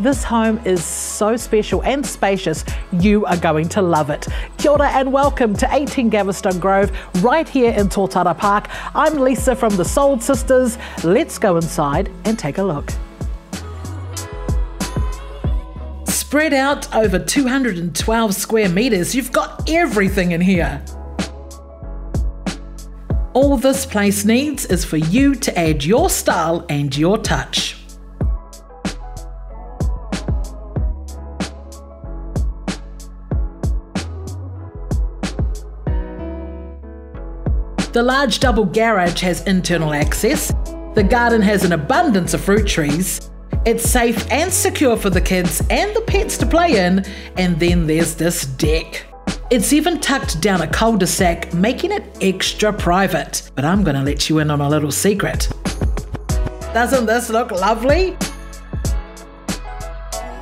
This home is so special and spacious, you are going to love it. Kia ora and welcome to 18 Galveston Grove, right here in Totara Park. I'm Lisa from the Sold Sisters. Let's go inside and take a look. Spread out over 212 square metres, you've got everything in here. All this place needs is for you to add your style and your touch. The large double garage has internal access. The garden has an abundance of fruit trees. It's safe and secure for the kids and the pets to play in. And then there's this deck. It's even tucked down a cul-de-sac, making it extra private. But I'm gonna let you in on a little secret. Doesn't this look lovely?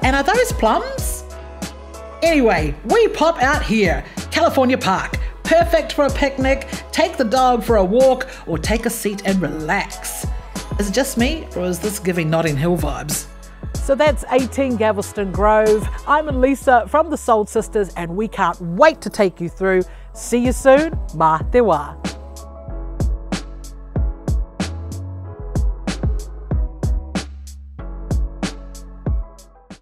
And are those plums? Anyway, we pop out here, California Park, perfect for a picnic, take the dog for a walk, or take a seat and relax. Is it just me, or is this giving Notting Hill vibes? So that's 18 Galveston Grove. I'm Lisa from the Soul Sisters, and we can't wait to take you through. See you soon. Ma te wa.